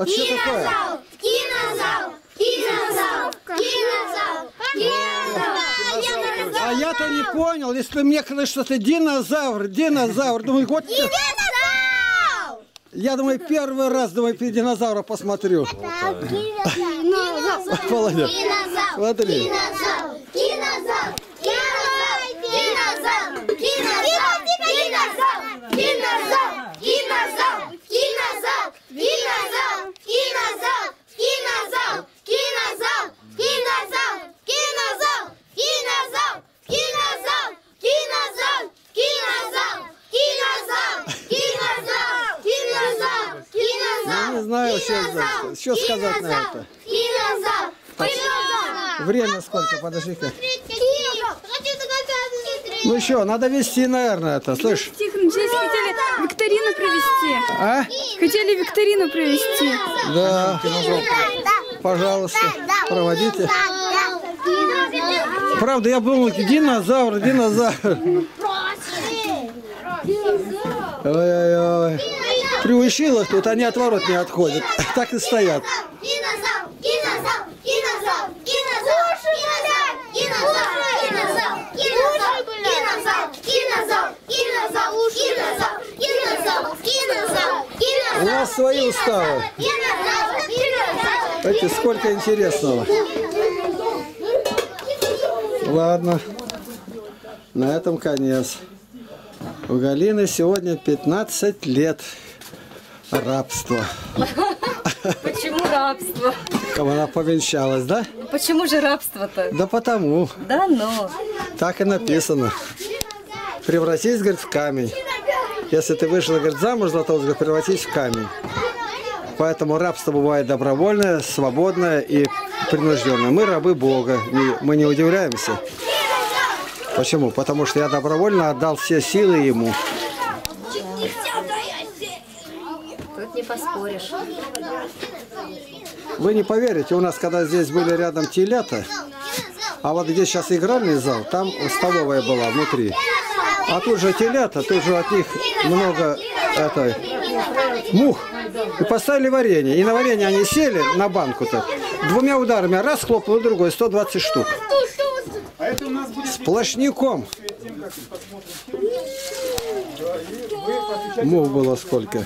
Это что такое? Кинозал! Кинозал! Кинозал! Кинозал! А я-то не понял, если мне сказали, что это динозавр, динозавр. Думаю, вот Кинозал! я думаю, первый раз, думаю, динозавра посмотрю. Кинозал! Молодец. Кинозал! Не знаю, что за- что сказать на это. Кинозал! Кинозал! Время сколько, подожди-ка. Ну еще, надо вести, наверное, это, слышь. Тихо, здесь хотели викторину провести. А? Хотели викторину провести. Да, пожалуйста, проводите. Правда, я думал, динозавр, динозавр. Ой-ой-ой приучила, тут они от ворот не отходят. Так и стоят. У нас свои уставы. Эти сколько интересного. Ладно. На этом конец. У Галины сегодня 15 лет рабства. Почему рабство? Она повенчалась, да? Почему же рабство-то? Да потому. Да ну. Так и написано. Превратись, говорит, в камень. Если ты вышла, говорит, замуж за того, говорит, превратись в камень. Поэтому рабство бывает добровольное, свободное и принужденное. Мы рабы Бога. Не- Мы не удивляемся. Почему? Потому что я добровольно отдал все силы Ему. Тут не поспоришь. Вы не поверите, у нас, когда здесь были рядом телята, а вот где сейчас игральный зал, там столовая была внутри. А тут же телята, тут же от них много этой, мух. И поставили варенье. И на варенье они сели на банку-то. Двумя ударами раз хлопнул, другой 120 штук. А это у нас будет... Сплошняком. Мух было сколько.